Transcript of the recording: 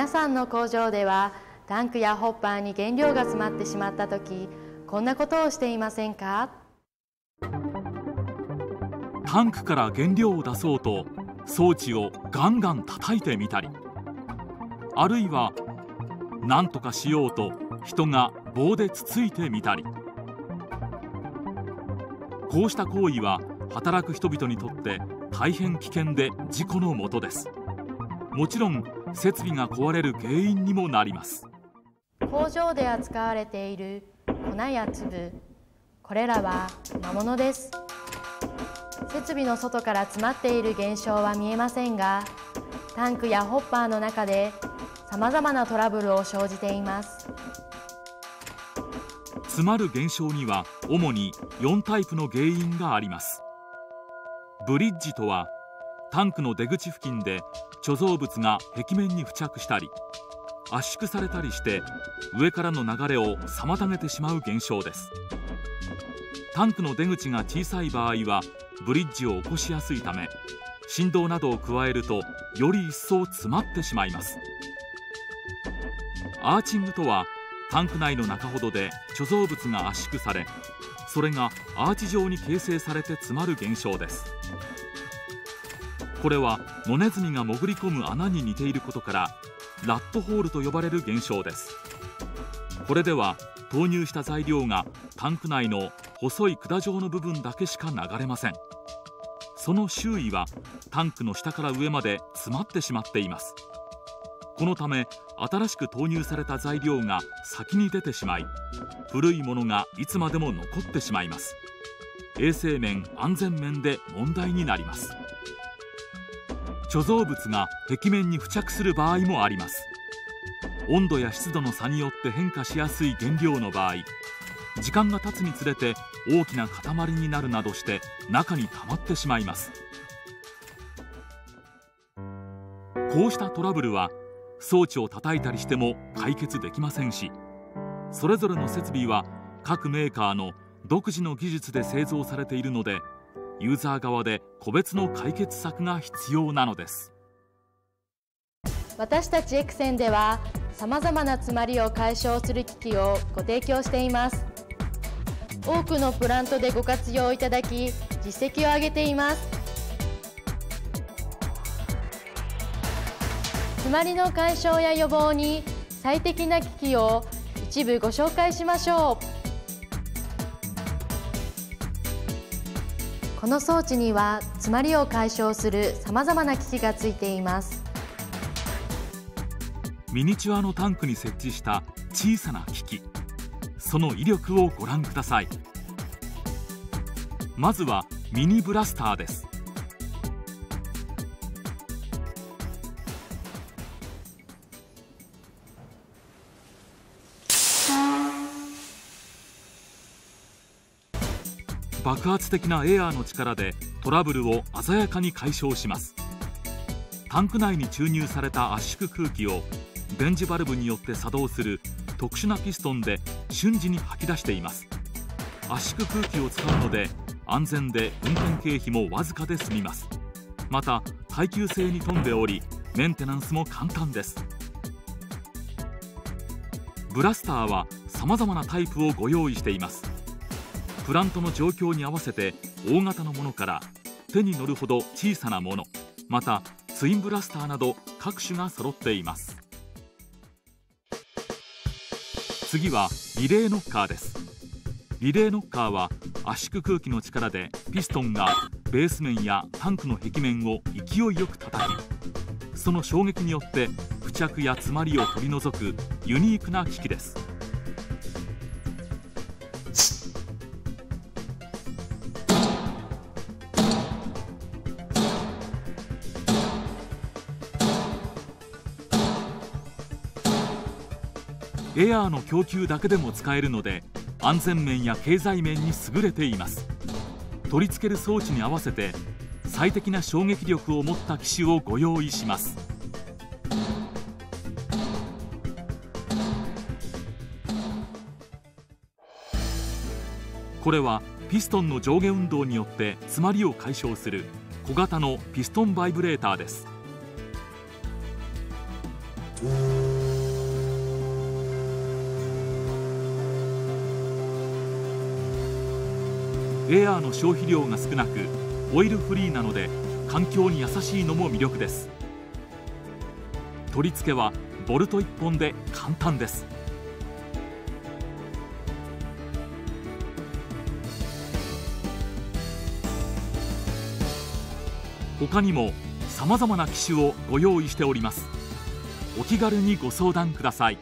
皆さんの工場ではタンクやホッパーに原料が詰まってしまった時こんなことをしていませんか？タンクから原料を出そうと装置をガンガン叩いてみたりあるいは何とかしようと人が棒でつついてみたり。こうした行為は働く人々にとって大変危険で事故のもとです。もちろん設備が壊れる原因にもなります。工場で扱われている粉や粒。これらは魔物です。設備の外から詰まっている現象は見えませんがタンクやホッパーの中でさまざまなトラブルを生じています。詰まる現象には主に4タイプの原因があります。ブリッジとはタンクの出口付近で貯蔵物が壁面に付着したり圧縮されたりして上からの流れを妨げてしまう現象です。タンクの出口が小さい場合はブリッジを起こしやすいため振動などを加えるとより一層詰まってしまいます。アーチングとはタンク内の中ほどで貯蔵物が圧縮されそれがアーチ状に形成されて詰まる現象です。これは野ネズミが潜り込む穴に似ていることからラットホールと呼ばれる現象です。これでは投入した材料がタンク内の細い管状の部分だけしか流れません。その周囲はタンクの下から上まで詰まってしまっています。このため新しく投入された材料が先に出てしまい古いものがいつまでも残ってしまいます。衛生面安全面で問題になります。貯蔵物が壁面に付着する場合もあります。温度や湿度の差によって変化しやすい原料の場合時間が経つにつれて大きな塊になるなどして中に溜まってしまいます。こうしたトラブルは装置を叩いたりしても解決できませんしそれぞれの設備は各メーカーの独自の技術で製造されているのでユーザー側で個別の解決策が必要なのです。私たちエクセンではさまざまな詰まりを解消する機器をご提供しています。多くのプラントでご活用いただき実績を上げています。詰まりの解消や予防に最適な機器を一部ご紹介しましょう。この装置には詰まりを解消するさまざまな機器がついています。ミニチュアのタンクに設置した小さな機器。その威力をご覧ください。まずはミニブラスターです。爆発的なエアーの力でトラブルを鮮やかに解消します。タンク内に注入された圧縮空気を電磁バルブによって作動する特殊なピストンで瞬時に吐き出しています。圧縮空気を使うので安全で運転経費もわずかで済みます。また耐久性に富んでおりメンテナンスも簡単です。ブラスターはさまざまなタイプをご用意しています。プラントの状況に合わせて大型のものから手に乗るほど小さなものまたツインブラスターなど各種が揃っています。次はリレーノッカーです。リレーノッカーは圧縮空気の力でピストンがベース面やタンクの壁面を勢いよく叩きその衝撃によって付着や詰まりを取り除くユニークな機器です。エアーの供給だけでも使えるので安全面や経済面に優れています。取り付ける装置に合わせて最適な衝撃力を持った機種をご用意します。これはピストンの上下運動によって詰まりを解消する小型のピストンバイブレーターです。エアーの消費量が少なくオイルフリーなので環境に優しいのも魅力です。取り付けはボルト1本で簡単です。他にもさまざまな機種をご用意しております。お気軽にご相談ください。